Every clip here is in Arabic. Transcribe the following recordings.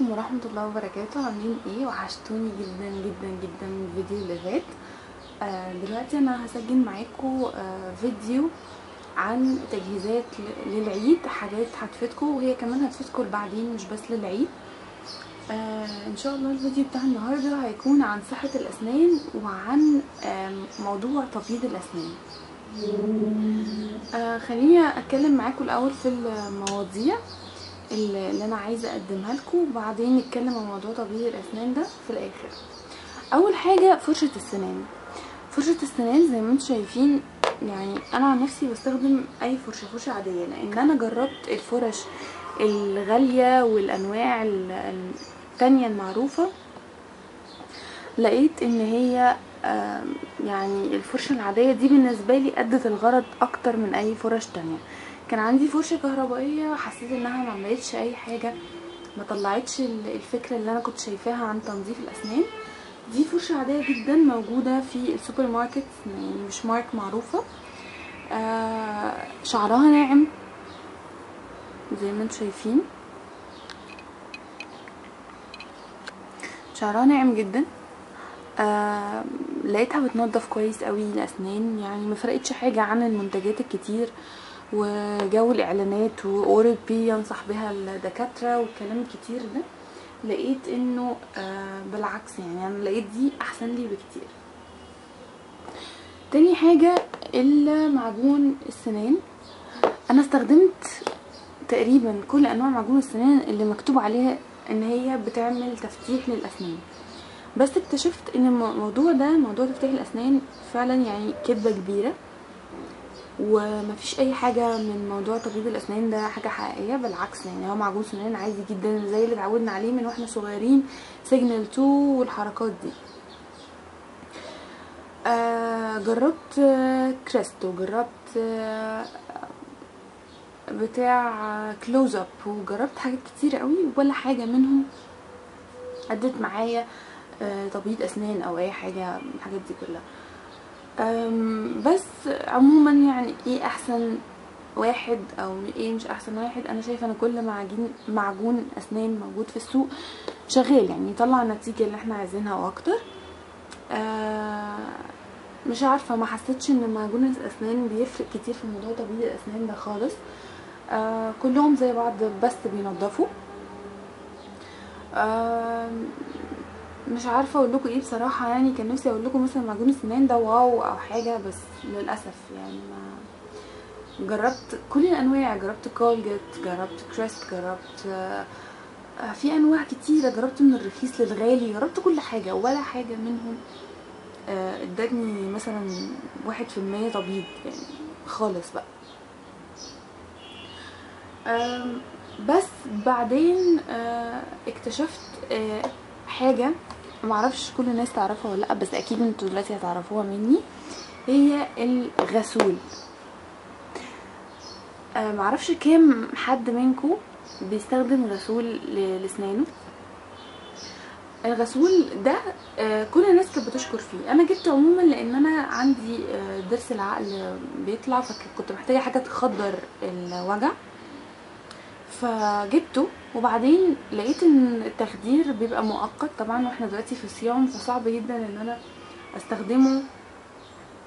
عليكم ورحمة الله وبركاته. عاملين إيه؟ وحشتوني جدا جدا جدا من الفيديو اللي فات. آه دلوقتي أنا هسجل معاكم آه فيديو عن تجهيزات للعيد حاجات هتفيدكم وهي كمان هتفيدكم بعدين مش بس للعيد. آه إن شاء الله الفيديو بتاع النهارده هيكون عن صحة الأسنان وعن موضوع تبييض الأسنان. خليني أتكلم معاكم الأول في المواضيع. اللي أنا عايزة أقدمها لكم وبعدين نتكلم عن موضوع تبييض الأسنان ده في الآخر. أول حاجة فرشة السنان. فرشة السنان زي ما أنتم شايفين يعني أنا عن نفسي بستخدم أي فرشة فرشة عادية لأن أنا جربت الفرش الغالية والأنواع ال- التانية المعروفة. لقيت إن هي يعني الفرشة العادية دي بالنسبة لي أدت الغرض أكتر من أي فرش تانية. كان عندي فرشة كهربائية حسيت إنها ما عملتش أي حاجة ما طلعتش ال- الفكرة اللي أنا كنت شايفاها عن تنظيف الأسنان. دي فرشة عادية جدا موجودة في السوبر ماركت يعني مش مارك معروفة. آه شعرها ناعم زي ما أنتم شايفين. شعرها ناعم جدا. آه لقيتها بتنظف كويس قوي الاسنان يعني ما فرقتش حاجة عن المنتجات الكتير. وجو الإعلانات واورال بي ينصح بها الدكاترة والكلام الكتير ده لقيت إنه آه بالعكس يعني أنا لقيت دي أحسن لي بكتير. تاني حاجة المعجون السنان. أنا استخدمت تقريبا كل أنواع معجون السنان اللي مكتوب عليها إن هي بتعمل تفتيح للأسنان. بس اكتشفت إن الموضوع ده موضوع تفتيح الأسنان فعلا يعني كدبه كبيرة. ومفيش أي حاجة من موضوع تبييض الأسنان ده حاجة حقيقية بالعكس يعني هو معجون سنان عادي جدا زي اللي اتعودنا عليه من وإحنا صغيرين Signal 2 والحركات دي. آه جربت آه Crest وجربت آه بتاع Close Up وجربت حاجات كتير قوي ولا حاجة منهم. ادت معايا آه تبييض أسنان أو أي حاجة الحاجات دي كلها. بس عموما يعني إيه أحسن واحد أو إيه مش أحسن واحد؟ أنا شايفة إن كل معجون معجون أسنان موجود في السوق شغال يعني يطلع النتيجة اللي إحنا عايزينها وأكتر آه مش عارفة ما حسيتش إن معجون الأسنان بيفرق كتير في موضوع تبييض الأسنان ده خالص. آه كلهم زي بعض بس بينضفوا. آه مش عارفة أقول لكم إيه بصراحة يعني كان نفسي أقول لكم مثلا معجون السنان ده wow أو حاجة بس للأسف يعني ما جربت كل الأنواع جربت Colgate جربت Crest جربت آه، في أنواع كتيرة جربت من الرخيص للغالي جربت كل حاجة ولا حاجة منهم. آه، ادتني مثلا واحد في المية تبييض يعني خالص بقى. بس بعدين آه، اكتشفت حاجة معرفش كل الناس تعرفها ولا لأ بس أكيد إنتوا دلوقتي هتعرفوها مني. هي الغسول. آه، معرفش كام حد منكم بيستخدم غسول ل- لسنانه. الغسول ده آه، كل الناس كانت بتشكر فيه. أنا جبته عموما لأن أنا عندي آه، ضرس العقل بيطلع فكنت محتاجة حاجة تخدر الوجع. فجبته. وبعدين لقيت إن التخدير بيبقى مؤقت طبعا وإحنا دلوقتي في صيام فصعب جدا إن أنا أستخدمه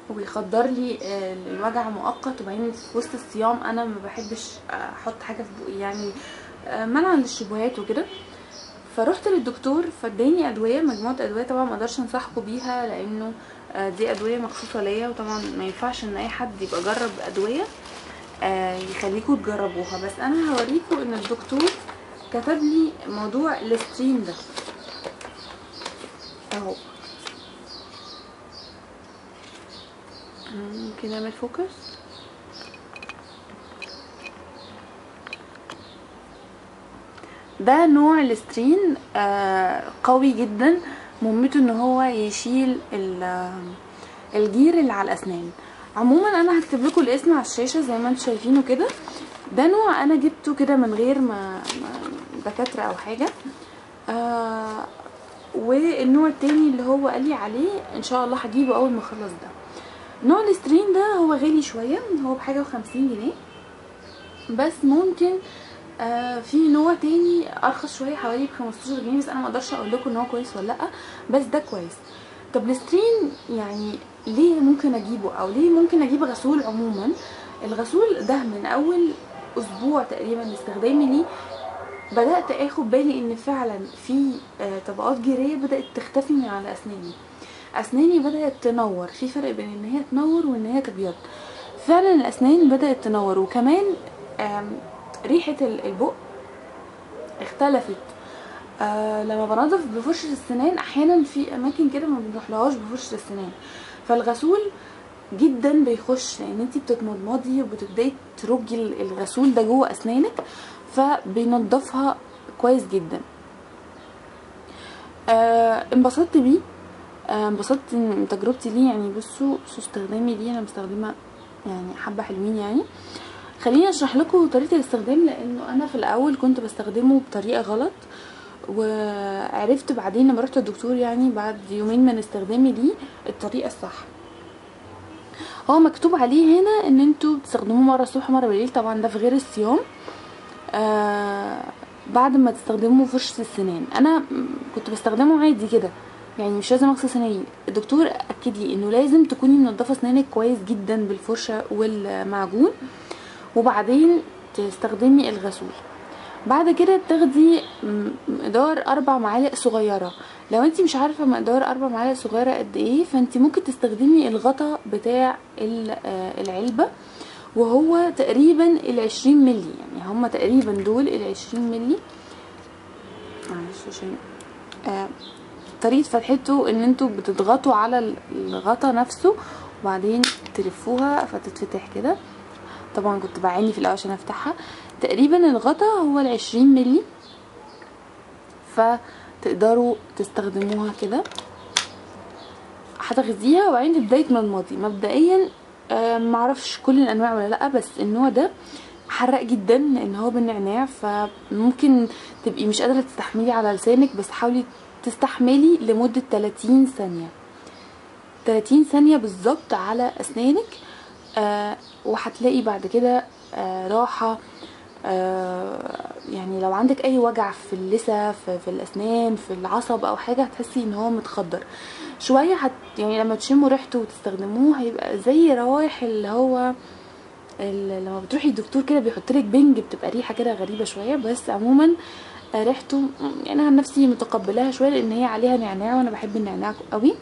ويخدر لي آه، الوجع مؤقت. وبعدين في وسط الصيام أنا ما بحبش أحط حاجة في بقي يعني آه، منعا للشبهات وكده. فروحت للدكتور فاداني أدوية مجموعة أدوية طبعا ما أقدرش أنصحكم بيها لأنه آه، دي أدوية مخصوصة ليا. وطبعا ما ينفعش إن أي حد يبقى جرب أدوية يخليكوا تجربوها. بس أنا هوريكم إن الدكتور كتب لي موضوع Listerine ده. اهو. ممكن نعمل focus ده نوع Listerine آه قوي جدا. مهمته إن هو يشيل آه، الجير اللي على الأسنان. عموما أنا هكتب لكم الاسم على الشاشة زي ما أنتم شايفينه كده. ده نوع أنا جبته كده من غير ما دكاترة أو حاجة. آه والنوع التاني اللي هو قال لي عليه إن شاء الله هجيبه أول ما أخلص ده. نوع السترين ده هو غالي شوية هو بحاجة وخمسين جنيه. بس ممكن آه في نوع تاني أرخص شوية حوالي ب 15 جنيه بس أنا ما أقدرش أقول لكم إن هو كويس ولا لأ. بس ده كويس. طب ليسترين يعني ليه ممكن أجيبه؟ أو ليه ممكن أجيب غسول عموما؟ الغسول ده من أول أسبوع تقريبا استخدامي ليه. بدأت آخد بالي إن فعلا في آه طبقات جيرية بدأت تختفي من على أسناني. أسناني بدأت تنور في فرق بين إن هي تنور وإن هي تبيض. فعلا الأسنان بدأت تنور وكمان ريحة ال- البق اختلفت. آه لما بنضف بفرشة السنان أحيانا في أماكن كده ما بنروحلهاش بفرشة السنان. فالغسول جدا بيخش لأن أنتي بتتمضمضي وبتبدأي ترجي ال- الغسول ده جوه أسنانك. فبينضفها كويس جدا. آه انبسطت بيه. آه، انبسطت من تجربتي ليه. يعني بصوا استخدامي ليه. أنا مستخدمة يعني حبة حلوين يعني. خليني أشرح لكم طريقة الاستخدام لأنه أنا في الأول كنت بستخدمه بطريقة غلط وعرفت بعدين لما رحت الدكتور يعني بعد يومين من استخدامي ليه الطريقة الصح. هو مكتوب عليه هنا إن أنتوا بتستخدموه مرة الصبح مرة بالليل. طبعا ده في غير الصيام. آه بعد ما تستخدموا فرشة السنان أنا كنت بستخدمه عادي كده يعني مش لازم أغسل سناني. الدكتور أكد لي إنه لازم تكوني منضفه سنانك كويس جدا بالفرشة والمعجون وبعدين تستخدمي الغسول. بعد كده تاخدي مقدار أربع معالق صغيرة. لو انت مش عارفة مقدار أربع معالق صغيرة قد إيه فانت ممكن تستخدمي الغطا بتاع آه، العلبة وهو تقريبا العشرين ملي يعني هما تقريبا دول العشرين ملي معلش عشان آه طريقة فتحته إن أنتوا بتضغطوا على ال- الغطا نفسه وبعدين تلفوها فتتفتح كده. طبعا كنت بعاني في الأول عشان أفتحها. تقريبا الغطا هو العشرين ملي فتقدروا تستخدموها كده. هتاخديها وبعدين تبدأي تمضمضي مبدئيا معرفش كل الأنواع ولا لأ بس النوع ده حرق جدا لأن هو بالنعناع فممكن تبقي مش قادرة تستحملي على لسانك بس حاولي تستحملي لمدة 30 ثانية. 30 ثانية بالظبط على أسنانك آه وهتلاقي بعد كده آه راحة يعني لو عندك أي وجع في اللثة في, في الأسنان في العصب أو حاجة هتحسي إن هو متخدر. شوية هت يعني لما تشموا ريحته وتستخدموه هيبقى زي روايح اللي هو لما بتروحي الدكتور كده بيحط لك بنج بتبقى ريحة كده غريبة شوية. بس عموما آه، ريحته يعني أنا عن نفسي متقبلاها شوية لأن هي عليها نعناع وأنا بحب النعناع قوي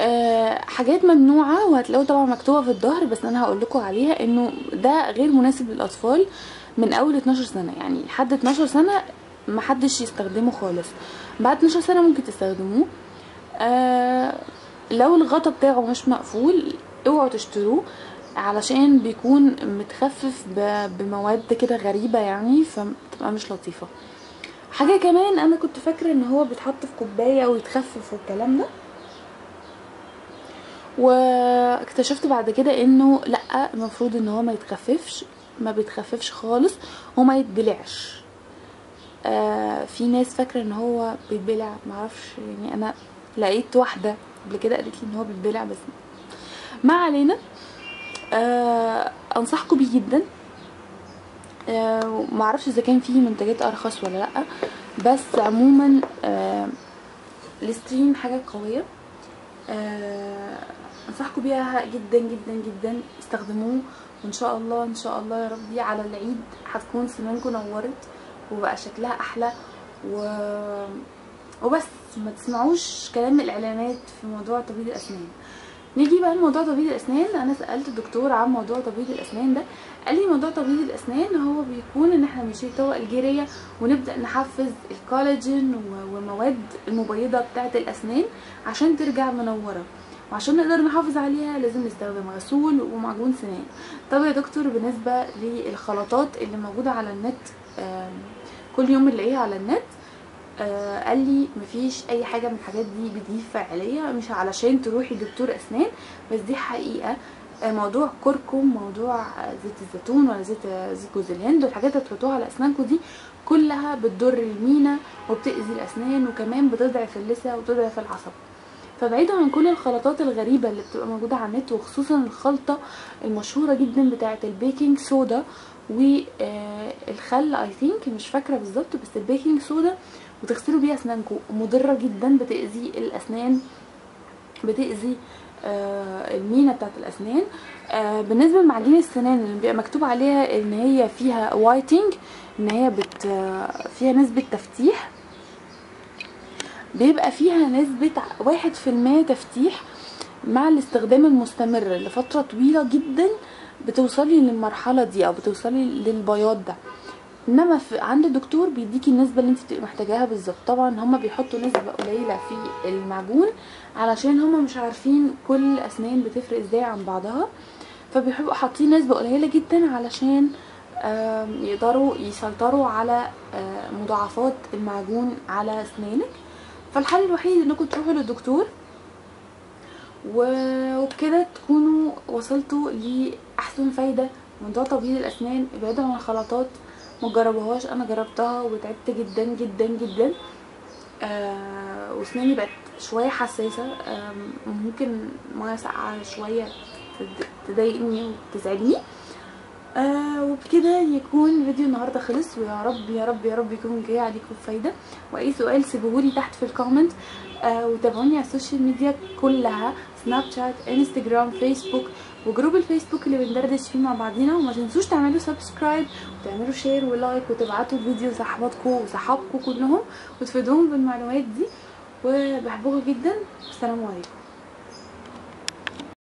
آه، حاجات ممنوعة وهتلاقوا طبعا مكتوبة في الظهر بس أنا هقول لكم عليها إنه ده غير مناسب للأطفال من أول 12 سنة. يعني لحد 12 سنة محدش يستخدمه خالص. بعد 12 سنة ممكن تستخدموه. آه لو الغطا بتاعه مش مقفول اوعوا تشتروه علشان بيكون متخفف بمواد كده غريبة يعني فبتبقى مش لطيفة. حاجة كمان أنا كنت فاكرة إن هو بيتحط في كوباية ويتخفف والكلام ده. واكتشفت بعد كده انه لأ المفروض ان هو ما يتخففش ما بيتخففش خالص وما يتبلعش. آه في ناس فاكرة ان هو بيتبلع معرفش يعني أنا لقيت واحدة قبل كده قالت لي ان هو بيتبلع بس ما علينا. آه انصحكم بيه جدا. آه معرفش اذا كان فيه منتجات ارخص ولا لأ بس عموما آه الستريم حاجة قوية. أنصحكم بيها جدا جدا جدا. استخدموه. وإن شاء الله إن شاء الله يا ربي على العيد هتكون سنانكم نورت وبقى شكلها أحلى. و... وبس ما تسمعوش كلام الإعلانات في موضوع تبييض الأسنان. نيجي بقى لموضوع تبييض الأسنان. أنا سألت الدكتور عن موضوع تبييض الأسنان ده. قال لي موضوع تبييض الأسنان هو بيكون إن إحنا بنشيل الطبقه الجيرية ونبدأ نحفز الكولاجين والمواد المبيضة بتاعة الأسنان عشان ترجع منورة. وعشان نقدر نحافظ عليها لازم نستخدم غسول ومعجون سنان. طب يا دكتور بالنسبة للخلطات اللي موجودة على النت كل يوم بنلاقيها على النت آه قال لي مفيش أي حاجة من الحاجات دي بتجيب فعاليه مش علشان تروحي دكتور أسنان بس دي حقيقة. آه، موضوع كركم موضوع آه، زيت الزيتون ولا زيت آه، زيت جوز الهند والحاجات اللي بتحطوها على أسنانكم دي كلها بتضر المينا وبتأذي الأسنان وكمان بتضعف اللثة وبتضعف العصب. فبعيدا عن كل الخلطات الغريبة اللي بتبقى موجودة على النت وخصوصا الخلطة المشهورة جدا بتاعة ال baking soda والخل I think مش فاكرة بالظبط بس ال baking soda وتغسلوا بيها أسنانكم. مضرة جدا بتأذي الأسنان بتأذي آه المينا بتاعت الأسنان. آه بالنسبة لمعجون السنان اللي بيبقى مكتوب عليها إن هي فيها whitening إن هي بت آه فيها نسبة تفتيح. بيبقى فيها نسبة واحد في المية تفتيح مع الاستخدام المستمر لفترة طويلة جدا بتوصلي للمرحلة دي أو بتوصلي للبياض ده. إنما في عند الدكتور بيديكي النسبة اللي انت بتبقي محتاجاها بالظبط. طبعا هما بيحطوا نسبة قليلة في المعجون علشان هما مش عارفين كل الأسنان بتفرق إزاي عن بعضها فبيحبوا حاطين نسبة قليلة جدا علشان يقدروا يسيطروا على مضاعفات المعجون على أسنانك. فالحل الوحيد إنكم تروحوا للدكتور وبكده تكونوا وصلتوا لأحسن فايدة موضوع تبييض الاسنان ابعدوا عن الخلطات ما تجربوهاش أنا جربتها وتعبت جدا جدا جدا. آه واسناني بقت شوية حساسة. آه ممكن مية ساقعة شوية تضايقني وتزعجني آه وبكده يكون فيديو النهارده خلص ويا رب يا رب يا رب يكون جاي عليكم فايدة. وأي سؤال سيبوهولي تحت في الكومنت آه وتابعوني على ال social media كلها Snapchat Instagram Facebook و group ال Facebook اللي بندردش فيه مع بعضينا. وما تنسوش تعملوا subscribe وتعملوا share و like وتبعتوا الفيديو لصحباتكم وصحابكم كلهم وتفيدوهم بالمعلومات دي. وبحبكم جدا. والسلام عليكم.